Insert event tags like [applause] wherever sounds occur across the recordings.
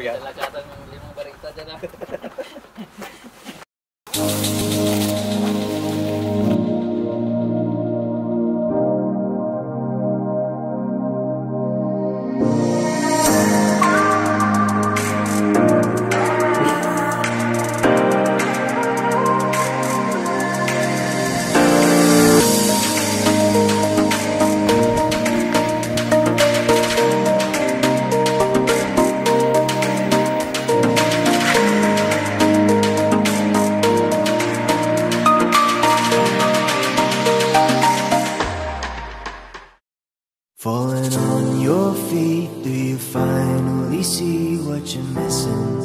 Bigat. Dalagatan ng limang barita dyan ah. [laughs] Falling on your feet, do you finally see what you're missing?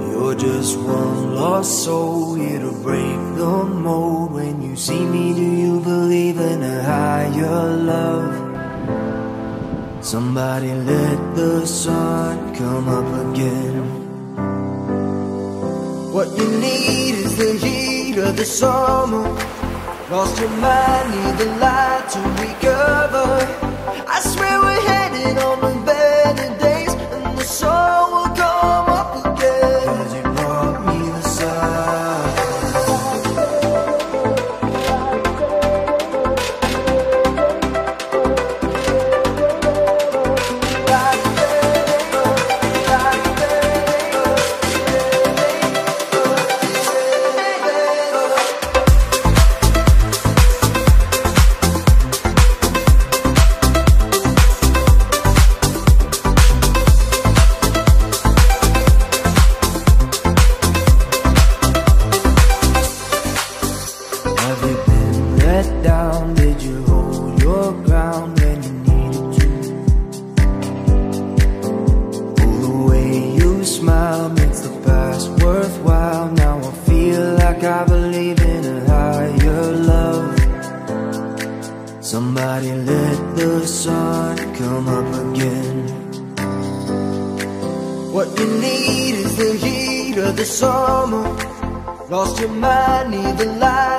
You're just one lost soul here to break the mold. When you see me, do you believe in a higher love? Somebody let the sun come up again. What you need is the heat of the summer. Lost your mind, need the light to the way you smile makes the past worthwhile. Now I feel like I believe in a higher love. Somebody let the sun come up again. What you need is the heat of the summer. Lost your mind, need the light